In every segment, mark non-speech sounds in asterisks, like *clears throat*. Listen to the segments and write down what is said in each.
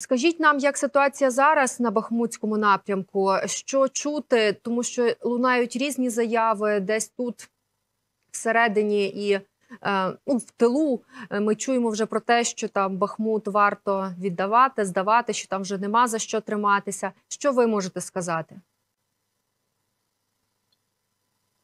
Скажіть нам, як ситуація зараз на Бахмутському напрямку? Що чути, тому що лунають різні заяви, десь тут всередині і е, ну, в тилу ми чуємо вже про те, що там Бахмут варто віддавати, здавати, що там вже нема за що триматися. Що ви можете сказати?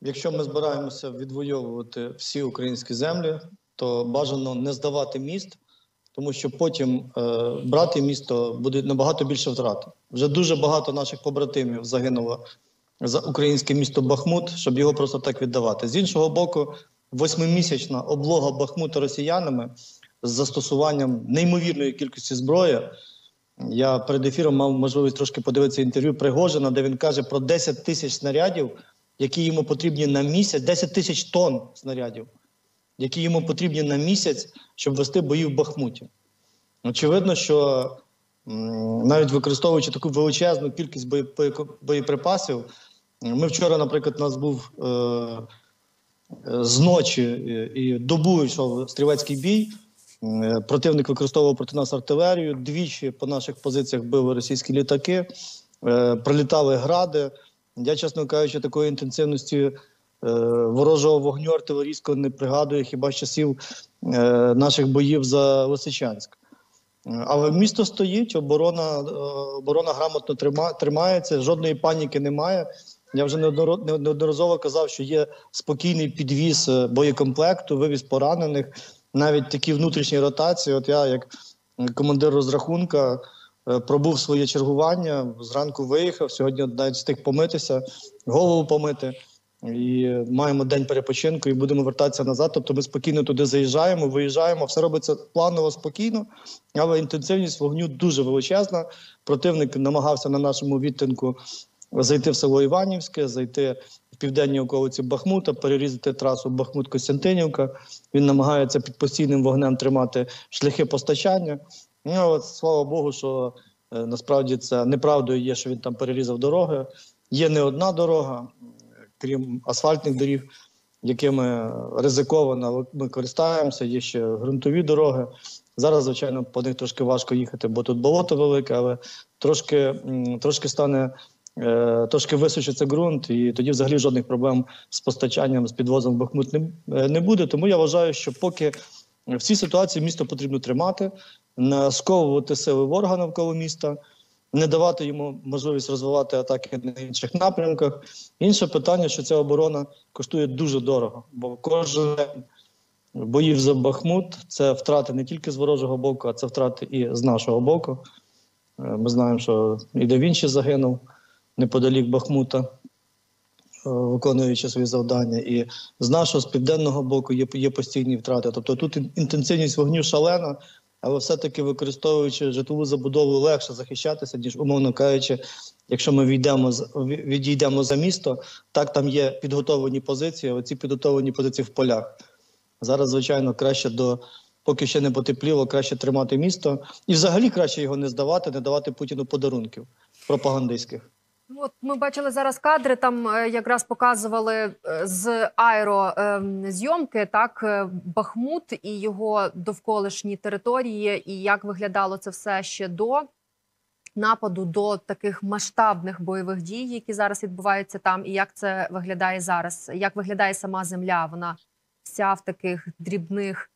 Якщо ми збираємося відвоювати всі українські землі, то бажано не здавати міст, тому що потім е, брати місто буде набагато більше втрат. Вже дуже багато наших побратимів загинуло за українське місто Бахмут, щоб його просто так віддавати. З іншого боку, восьмимісячна облога Бахмута росіянами з застосуванням неймовірної кількості зброї. Я перед ефіром мав можливість трошки подивитися інтерв'ю Пригожина, де він каже про 10 тисяч снарядів, які йому потрібні на місяць, 10 тисяч тонн снарядів, які йому потрібні на місяць, щоб вести бої в Бахмуті. Очевидно, що навіть використовуючи таку величезну кількість боєприпасів, ми вчора, наприклад, у нас був е, е, з ночі і, і добу йшов стрілецький бій. Е, Противник використовував проти нас артилерію. Двічі по наших позиціях били російські літаки, е, прилітали гради. Я, чесно кажучи, такої інтенсивності е, ворожого вогню артилерійського не пригадую хіба з часів е, наших боїв за Лисичанськ. Е, Але місто стоїть, оборона, е, оборона грамотно тримається, жодної паніки немає. Я вже не- неодноразово казав, що є спокійний підвіз е, боєкомплекту, вивіз поранених, навіть такі внутрішні ротації. От я, як е, командир розрахунка, е, пробув своє чергування. Зранку виїхав. Сьогодні навіть встиг помитися, голову помити. І маємо день перепочинку і будемо вертатися назад. Тобто ми спокійно туди заїжджаємо, виїжджаємо. Все робиться планово спокійно, але інтенсивність вогню дуже величезна. Противник намагався на нашому відтинку зайти в село Іванівське, зайти в південні околиці Бахмута, перерізати трасу Бахмут-Костянтинівка. Він намагається під постійним вогнем тримати шляхи постачання. Ну от слава Богу, що е, насправді це неправдою є, що він там перерізав дороги. Є не одна дорога, крім асфальтних доріг, якими ризиковано ми користаємося. Є ще ґрунтові дороги. Зараз, звичайно, по них трошки важко їхати, бо тут болото велике, але трошки, трошки стане. е, Трошки висушиться ґрунт, і тоді взагалі жодних проблем з постачанням з підвозом в Бахмут не, е, не буде. Тому я вважаю, що поки в цій ситуації місто потрібно тримати, не сковувати сили ворога навколо міста, не давати йому можливість розвивати атаки на інших напрямках. Інше питання, що ця оборона коштує дуже дорого, бо кожен боїв за Бахмут це втрати не тільки з ворожого боку, а це втрати і з нашого боку. Е, Ми знаємо, що і Да Вінчі загинув неподалік Бахмута, е, виконуючи свої завдання. І з нашого, з південного боку, є, є постійні втрати. Тобто тут інтенсивність вогню шалена, але все-таки використовуючи житлову забудову, легше захищатися, ніж, умовно кажучи, якщо ми війдемо з відійдемо за місто, так там є підготовлені позиції, але ці підготовлені позиції в полях. Зараз, звичайно, краще до. Поки ще не потепліло, краще тримати місто. І взагалі краще його не здавати, не давати Путіну подарунків пропагандистських. Ну, От ми бачили зараз кадри. Там е, якраз показували е, з аерозйомки так е, Бахмут і його довколишні території, і як виглядало це все ще до нападу, до таких масштабних бойових дій, які зараз відбуваються там, і як це виглядає зараз? Як виглядає сама земля? Вона вся в таких дрібних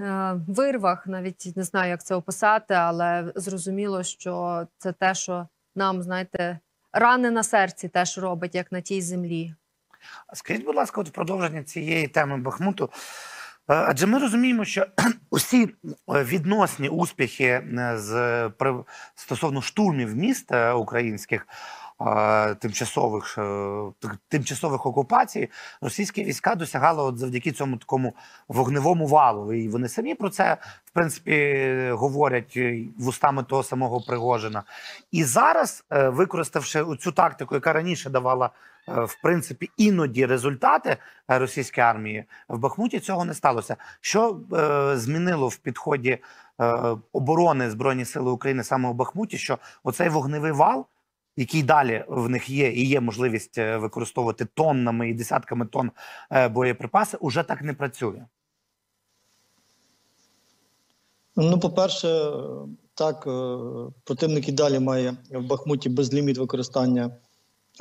е, вирвах. Навіть не знаю, як це описати, але зрозуміло, що це те, що нам знаєте рани на серці теж робить, як на тій землі. Скажіть, будь ласка, от в продовження цієї теми Бахмуту. е, Адже ми розуміємо, що *clears throat* усі е, відносні успіхи е, з стосовно штурмів міст українських тимчасових е, тимчасових окупацій, російські війська досягали от завдяки цьому такому вогневому валу. І вони самі про це в принципі говорять е, вустами того самого Пригожина. І зараз, е, використавши цю тактику, яка раніше давала в принципі іноді результати російської армії в Бахмуті цього не сталося. Що е, змінило в підході е, оборони збройні сили України саме у Бахмуті? Що оцей вогневий вал, який далі в них є, і є можливість е, використовувати тоннами і десятками тонн е, боєприпаси, уже так не працює. Ну, по-перше, Так, е, противник і далі має в Бахмуті безліміт використання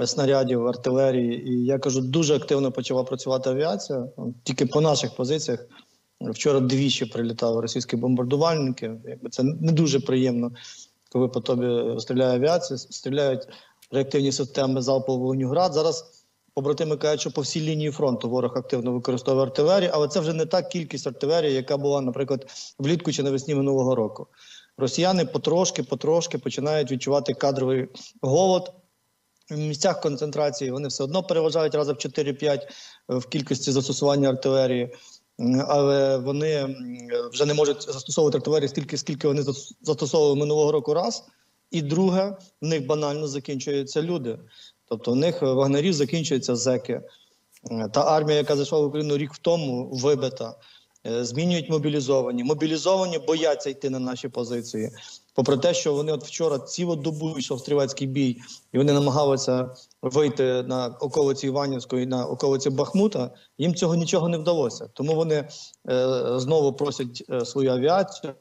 снарядів, артилерії. І я кажу, дуже активно почала працювати авіація. Тільки по наших позиціях вчора двічі прилітали російські бомбардувальники. Це не дуже приємно, коли по тобі стріляє авіація, стріляють реактивні системи залпового вогню град. Зараз побратими кажуть, що по всій лінії фронту ворог активно використовує артилерію, але це вже не та кількість артилерії, яка була, наприклад, влітку чи навесні минулого року. Росіяни потрошки, потрошки починають відчувати кадровий голод. В місцях концентрації вони все одно переважають разом в 4-5 в кількості застосування артилерії, але вони вже не можуть застосовувати артилерію стільки, скільки вони застосовували минулого року раз. І друге, в них банально закінчуються люди. Тобто в них е, вагнерів закінчуються зеки. Е, Та армія, яка зайшла в Україну рік тому, вибита. Е, Змінюють мобілізовані. Мобілізовані бояться йти на наші позиції. Попри те, що вони от вчора цілу добу йшов стрілецький бій, і вони намагалися вийти на околиці Іванівської, на околиці Бахмута. Їм цього нічого не вдалося. Тому вони е, знову просять е, свою авіацію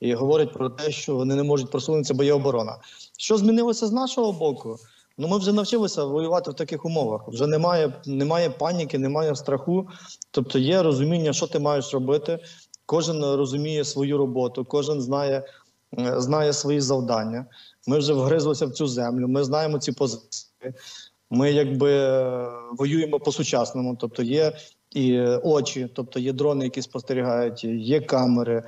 і говорять про те, що вони не можуть просунутися, бо є оборона. Що змінилося з нашого боку? Ну, ми вже навчилися воювати в таких умовах. Вже немає, немає паніки, немає страху. Тобто є розуміння, що ти маєш робити. Кожен розуміє свою роботу, кожен знає, знає свої завдання. Ми вже вгризлися в цю землю. Ми знаємо ці позиції. Ми якби е, воюємо по-сучасному. Тобто є і е, очі, тобто є дрони, які спостерігають, є камери,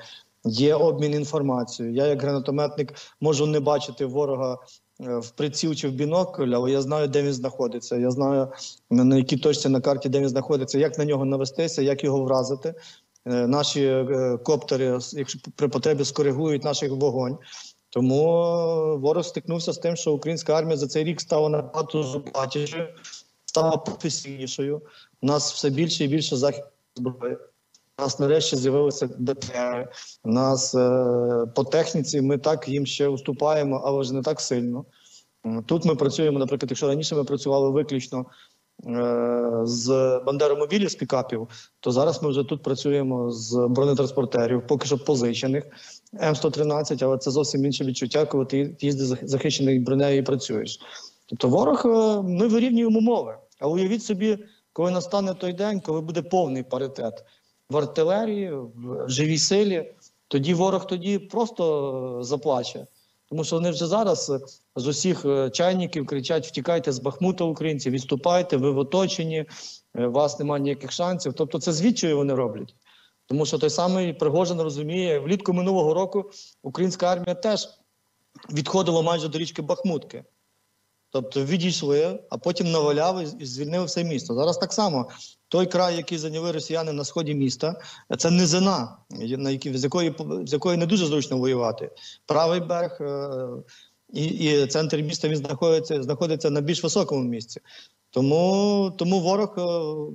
є обмін інформацією. Я, як гранатометник, можу не бачити ворога е, в приціл чи в бінокль, але я знаю, де він знаходиться. Я знаю на на якій точці на карті, де він знаходиться, як на нього навестися, як його вразити. Е, Наші е, коптери, якщо при потребі, скоригують наш вогонь. Тому е, ворог стикнувся з тим, що українська армія за цей рік стала набагато зубатішою, стала професійнішою. У нас все більше і більше західної зброї. У нас нарешті з'явилися БТР. У нас по техніці ми так їм ще уступаємо, але ж не так сильно. Тут ми працюємо, наприклад, якщо раніше ми працювали виключно з бандеромобілів, з пікапів, то зараз ми вже тут працюємо з бронетранспортерів, поки що позичених М113, але це зовсім інше відчуття, коли ти їздиш захищений бронею і працюєш. Тобто ворог е, ми вирівнюємо умови. А уявіть собі, коли настане той день, коли буде повний паритет в артилерії, в живій силі, тоді ворог тоді просто е, заплаче. Тому що вони вже зараз е, з усіх е, чайників кричать: втікайте з Бахмута, українці, відступайте, ви в оточенні, е, у вас немає ніяких шансів. Тобто, це звідчою вони роблять. Тому що той самий Пригожин розуміє, влітку минулого року українська армія теж відходила майже до річки Бахмутки. Тобто відійшли, а потім наваляли і звільнили все місто. Зараз так само той край, який зайняли росіяни на сході міста, це низина, на якій, з, якої, з якої не дуже зручно воювати. Правий берег е, і, і центр міста він знаходиться, знаходиться на більш високому місці. Тому, тому ворог е,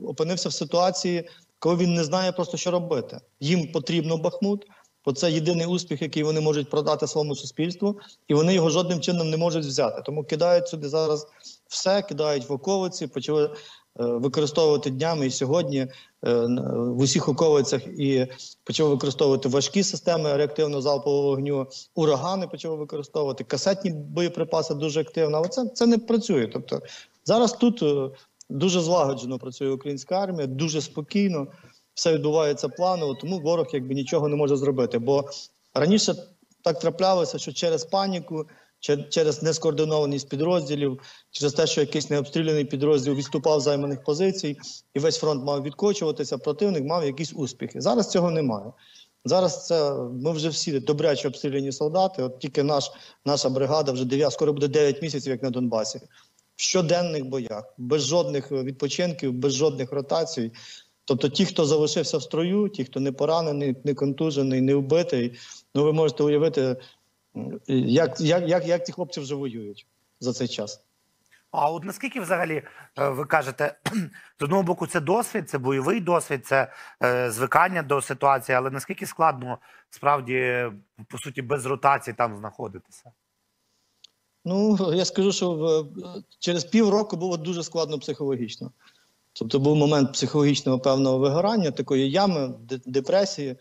опинився в ситуації, коли він не знає просто, що робити. Їм потрібно Бахмут, бо це єдиний успіх, який вони можуть продати своєму суспільству, і вони його жодним чином не можуть взяти. Тому кидають сюди зараз все, кидають в околиці, почали використовувати днями. І сьогодні е, в усіх околицях і почали використовувати важкі системи реактивного залпового вогню, урагани почали використовувати, касетні боєприпаси дуже активно, але це, це не працює. Тобто зараз тут е, дуже злагоджено працює українська армія, дуже спокійно. Все відбувається планово, тому ворог якби нічого не може зробити. Бо раніше так траплялося, що через паніку, через нескоординованість підрозділів, через те, що якийсь необстріляний підрозділ відступав займаних позицій, і весь фронт мав відкочуватися, противник мав якісь успіхи. Зараз цього немає. Зараз це ми вже всі добряче обстріляні солдати. От тільки наш, наша бригада вже 9, скоро буде 9 місяців, як на Донбасі. В щоденних боях, без жодних відпочинків, без жодних ротацій. Тобто, ті, хто залишився в строю, ті, хто не поранений, не контужений, не вбитий, ну ви можете уявити, як, як, як, як ці хлопці вже воюють за цей час. А от наскільки взагалі е, ви кажете, *clears throat* з одного боку, це досвід, це бойовий досвід, це е, звикання до ситуації, але наскільки складно справді по суті без ротації там знаходитися? Ну, я скажу, що в, через півроку було дуже складно психологічно. Тобто був момент психологічного певного вигорання, такої ями, депресії.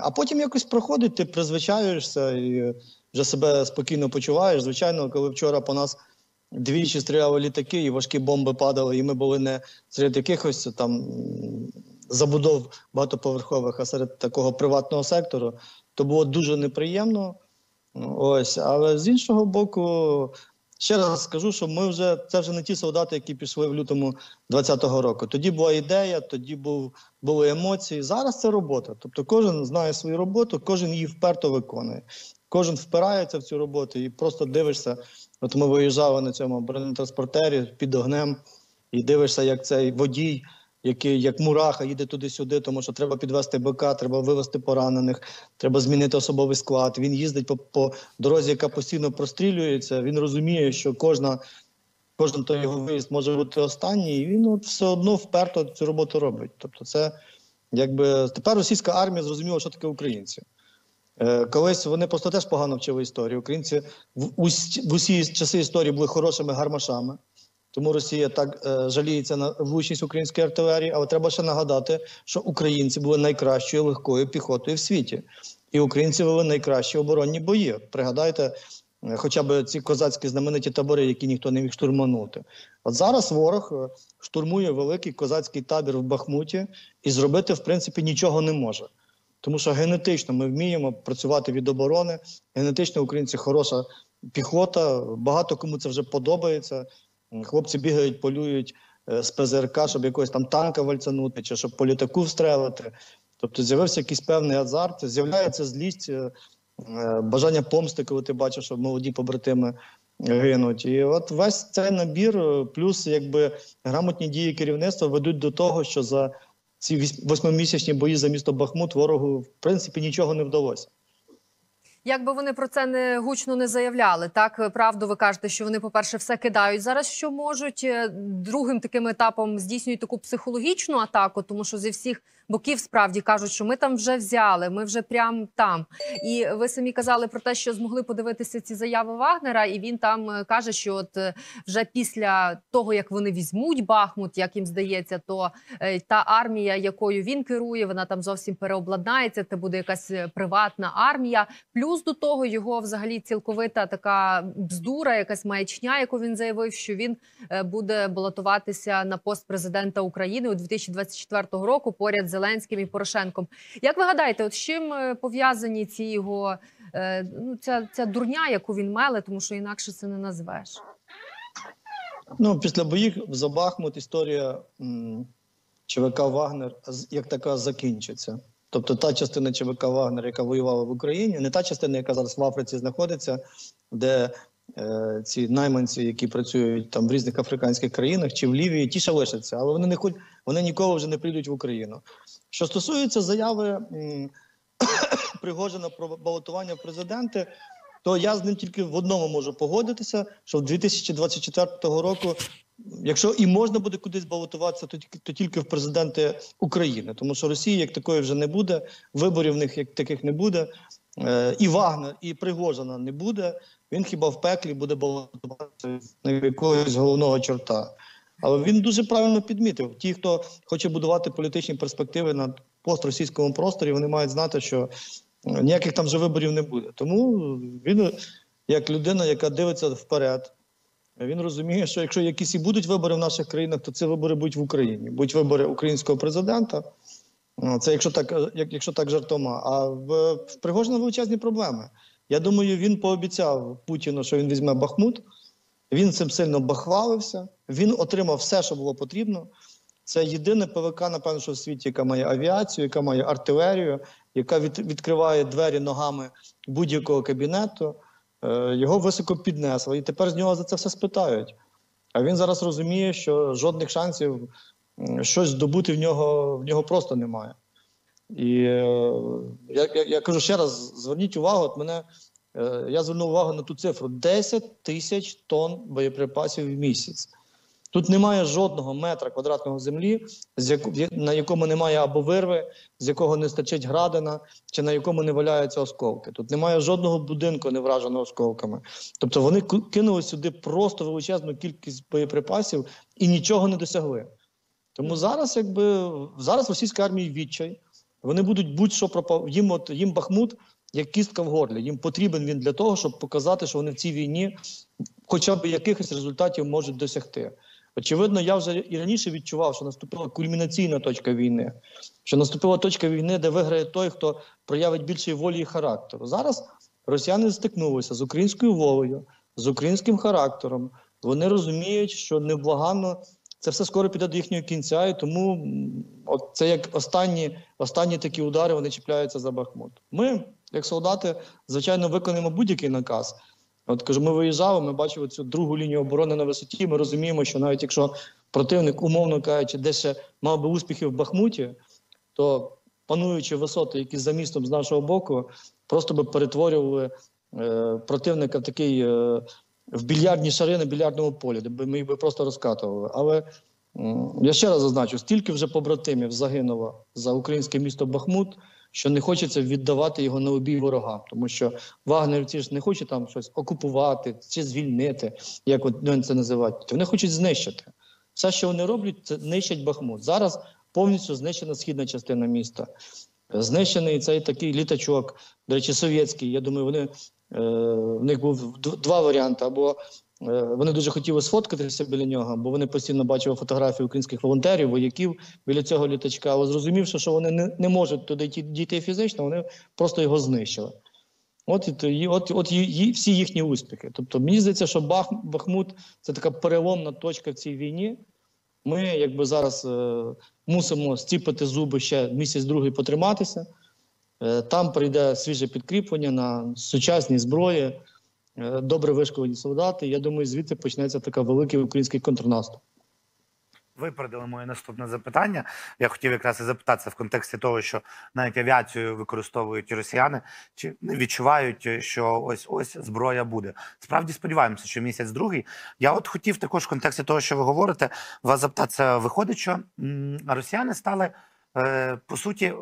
А потім якось проходить, ти призвичаюєшся і вже себе спокійно почуваєш. Звичайно, коли вчора по нас двічі стріляли літаки, і важкі бомби падали, і ми були не серед якихось там забудов багатоповерхових, а серед такого приватного сектору, то було дуже неприємно. Ось, але з іншого боку, ще раз скажу, що ми вже це вже не ті солдати, які пішли в лютому 20-го року. Тоді була ідея, тоді був, були емоції. Зараз це робота. Тобто кожен знає свою роботу, кожен її вперто виконує. Кожен впирається в цю роботу і просто дивишся. От ми виїжджали на цьому бронетранспортері під огнем, і дивишся, як цей водій, який як мураха їде туди-сюди, тому що треба підвести БК, треба вивезти поранених, треба змінити особовий склад. Він їздить по, по дорозі, яка постійно прострілюється. Він розуміє, що кожна. Кожен той його виїзд може бути останній, і він от все одно вперто цю роботу робить. Тобто, це якби тепер російська армія зрозуміла, що таке українці. Е, колись вони просто теж погано вчили історію. Українці в усі часи історії були хорошими гармашами. Тому Росія так е, жаліється на влучність української артилерії. Але треба ще нагадати, що українці були найкращою легкою піхотою в світі, і українці вели найкращі оборонні бої. Пригадайте, е, хоча б ці козацькі знамениті табори, які ніхто не міг штурманути. От зараз ворог е, штурмує великий козацький табір в Бахмуті і зробити, в принципі, нічого не може. Тому що генетично ми вміємо працювати від оборони. Генетично українці хороша піхота. Багато кому це вже подобається. Хлопці бігають, полюють е, з ПЗРК, щоб якогось там танка вальцанути, чи щоб по літаку встрелити. Тобто з'явився якийсь певний азарт, з'являється злість, е, е, бажання помсти, коли ти бачиш, що молоді побратими гинуть. І от весь цей набір, плюс якби грамотні дії керівництва ведуть до того, що за ці восьмимісячні бої за місто Бахмут ворогу в принципі нічого не вдалося. Як би вони про це не гучно не заявляли, так правду ви кажете, що вони, по-перше, все кидають зараз, що можуть. Е, Другим таким етапом здійснюють таку психологічну атаку, тому що зі всіх боків справді кажуть, що ми там вже взяли, ми вже прям там. І ви самі казали про те, що змогли подивитися ці заяви Вагнера, і він там е, каже, що от е, вже після того, як вони візьмуть Бахмут, як їм здається, то е, та армія, якою він керує, вона там зовсім переобладнається. Це буде якась приватна армія. Плюс до того його взагалі цілковита така бздура, якась маячня, яку він заявив, що він буде балотуватися на пост президента України у 2024 року поряд з Зеленським і Порошенком. Як ви гадаєте, от з чим е, пов'язані ці його е, ну ця, ця дурня, яку він меле, тому що інакше це не назвеш? Ну, після боїв за Бахмут історія ЧВК Вагнер як така закінчиться. Тобто та частина ЧВК Вагнер, яка воювала в Україні, не та частина, яка зараз в Африці знаходиться, де ці найманці, які працюють там в різних африканських країнах чи в Лівії, ті ще лишаться, але вони не хоч вони ніколи вже не прийдуть в Україну. Що стосується заяви *coughs* Пригожина про балотування в президенти, то я з ним тільки в одному можу погодитися, що в 2024 року, якщо і можна буде кудись балотуватися, то тільки то тільки в президенти України, тому що Росії як такої вже не буде, виборів в них як таких не буде. Е, і Вагнер, і Пригожина не буде. Він хіба в пеклі буде балотуватися на якогось головного чорта. Але він дуже правильно підмітив: ті, хто хоче будувати політичні перспективи на постросійському просторі, вони мають знати, що е, ніяких там вже виборів не буде. Тому він, як людина, яка дивиться вперед, він розуміє, що якщо якісь і будуть вибори в наших країнах, то це вибори будуть в Україні. Будуть вибори українського президента. Ну, Це якщо так, е, якщо так жартома. А в, в Пригожина величезні проблеми. Я думаю, він пообіцяв Путіну, що він візьме Бахмут. Він цим сильно бахвалився. Він отримав все, що було потрібно. Це єдине ПВК, напевно, що в світі, яка має авіацію, яка має артилерію, яка від, відкриває двері ногами будь-якого кабінету. Е, його високо піднесли, і тепер з нього за це все спитають. А він зараз розуміє, що жодних шансів щось здобути в нього в нього просто немає. І е, я, я, я кажу ще раз: зверніть увагу, от мене е, я звернув увагу на ту цифру: 10 тисяч тонн боєприпасів в місяць. Тут немає жодного метра квадратного землі, на якому немає або вирви, з якого не стачить градина, чи на якому не валяються осколки. Тут немає жодного будинку, не враженого осколками. Тобто вони кинули сюди просто величезну кількість боєприпасів і нічого не досягли. Тому зараз, якби зараз російська армія відчай. Вони будуть будь-що пропав. Їм от їм Бахмут як кістка в горлі. Їм потрібен він для того, щоб показати, що вони в цій війні хоча б якихось результатів можуть досягти. Очевидно, я вже і раніше відчував, що наступила кульмінаційна точка війни, що наступила точка війни, де виграє той, хто проявить більше волі і характеру. Зараз росіяни стикнулися з українською волею, з українським характером. Вони розуміють, що невблаганно це все скоро піде до їхнього кінця, і тому от це як останні, останні такі удари вони чіпляються за Бахмут. Ми, як солдати, звичайно, виконуємо будь-який наказ. От кажу, ми виїжджали, ми бачили цю другу лінію оборони на висоті. Ми розуміємо, що навіть якщо противник, умовно кажучи, десь мав би успіхи в Бахмуті, то пануючи висоти, які за містом з нашого боку, просто би перетворювали е, противника в такий е, в більярдні шари на більярдному полі, де ми їх би просто розкатували. Але я ще раз зазначу, стільки вже побратимів загинуло за українське місто Бахмут, що не хочеться віддавати його на обій ворогам, тому що вагнерівці ж не хочуть там щось окупувати чи звільнити, як вони це називають. Вони хочуть знищити. Все, що вони роблять, це нищать Бахмут. Зараз повністю знищена східна частина міста. Знищений цей такий літачок, до речі, совєтський. Я думаю, вони в них був два варіанти. Або е, вони дуже хотіли сфоткатися біля нього, бо вони постійно бачили фотографії українських волонтерів, вояків біля цього літачка. Але зрозумівши, що вони не, не можуть туди дійти фізично, вони просто його знищили. От, і от, от ї- всі їхні успіхи. Тобто, мені здається, що Бах, Бахмут це така переломна точка в цій війні. Ми, якби зараз е, мусимо стіпати зуби ще місяць другий потриматися. Е, там прийде свіже підкріплення на сучасній зброї, е, добре вишколені солдати. Я думаю, звідти почнеться така великий український контрнаступ. Випередили моє наступне запитання. Я хотів якраз і запитатися в контексті того, що навіть авіацію використовують росіяни, чи не відчувають, що ось ось зброя буде. Справді сподіваємося, що місяць другий. Я от хотів також в контексті того, що ви говорите, вас запитатися. Виходить, що росіяни стали е, по суті.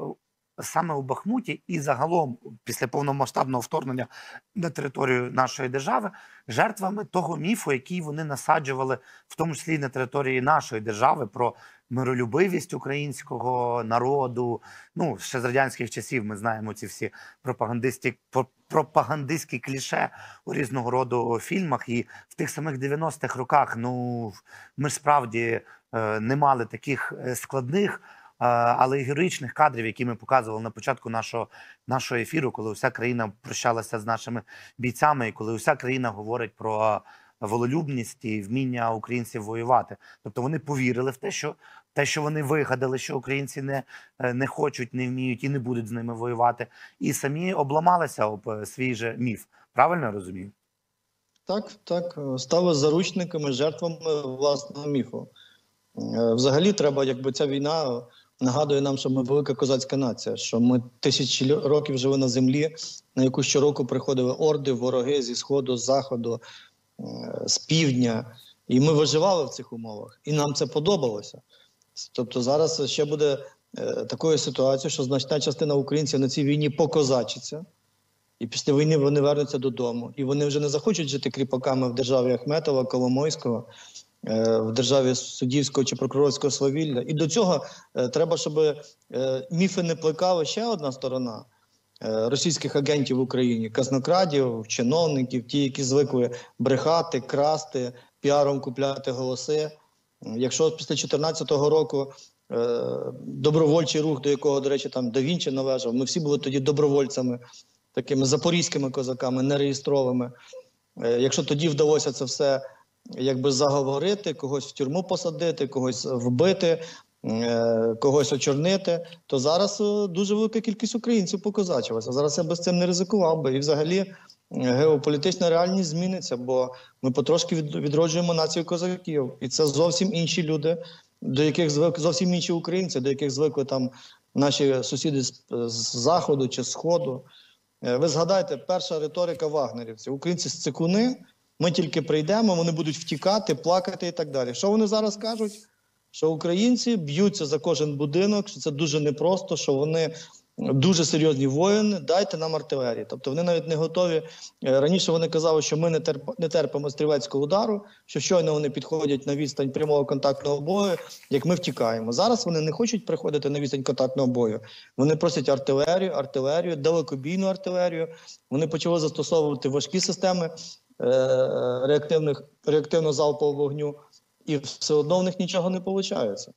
Саме у Бахмуті і загалом після повномасштабного вторгнення на територію нашої держави жертвами того міфу, який вони насаджували, в тому числі на території нашої держави, про миролюбивість українського народу. Ну ще з радянських часів ми знаємо ці всі пропагандисті про- пропагандистські кліше у різного роду фільмах. І в тих самих 90-х роках, ну ми ж справді е, не мали таких е, складних. Але й героїчних кадрів, які ми показували на початку нашого нашого ефіру, коли вся країна прощалася з нашими бійцями, і коли вся країна говорить про волелюбність і вміння українців воювати. Тобто вони повірили в те, що те, що вони вигадали, що українці не, не хочуть, не вміють і не будуть з ними воювати, і самі обламалися об е, свій же міф. Правильно я розумію? Так, так, стали заручниками, жертвами власного міфу. Е, Взагалі, треба, якби ця війна нагадує нам, що ми велика козацька нація, що ми тисячі років жили на землі, на яку щороку приходили орди, вороги зі сходу, з заходу, е, з півдня. І ми виживали в цих умовах, і нам це подобалося. Тобто зараз ще буде е, такою ситуацією, що значна частина українців на цій війні покозачиться. І після війни вони вернуться додому. І вони вже не захочуть жити кріпаками в державі Ахметова, Коломойського, в державі суддівського чи прокурорського свавілля. І до цього е, треба, щоб е, міфи не плекала ще одна сторона е, російських агентів в Україні, казнокрадів, чиновників, ті, які звикли брехати, красти, піаром купляти голоси. Якщо після 2014 року е, добровольчий рух, до якого, до речі, там Вінчі належав, ми всі були тоді добровольцями такими запорізькими козаками, нереєстровими. Е, Якщо тоді вдалося це все якби заговорити, когось в тюрму посадити, когось вбити, е, когось очорнити, то зараз е, дуже велика кількість українців покозачилася. Зараз я би з цим не ризикував би. І взагалі е, геополітична реальність зміниться, бо ми потрошки відроджуємо націю козаків. І це зовсім інші люди, до яких звик зовсім інші українці, до яких звикли там наші сусіди з, з заходу чи сходу. Ви згадайте, перша риторика вагнерівців. Українці з цикуни, ми тільки прийдемо, вони будуть втікати, плакати і так далі. Що вони зараз кажуть? Що українці б'ються за кожен будинок, що це дуже непросто, що вони дуже серйозні воїни, дайте нам артилерії. Тобто вони навіть не готові. Е, Раніше вони казали, що ми не, терп, не терпимо стрілецького удару, що щойно вони підходять на відстань прямого контактного бою, як ми втікаємо. Зараз вони не хочуть приходити на відстань контактного бою. Вони просять артилерію, артилерію, далекобійну артилерію. Вони почали застосовувати важкі системи реактивних реактивно залпового вогню, і все одно в них нічого не виходить.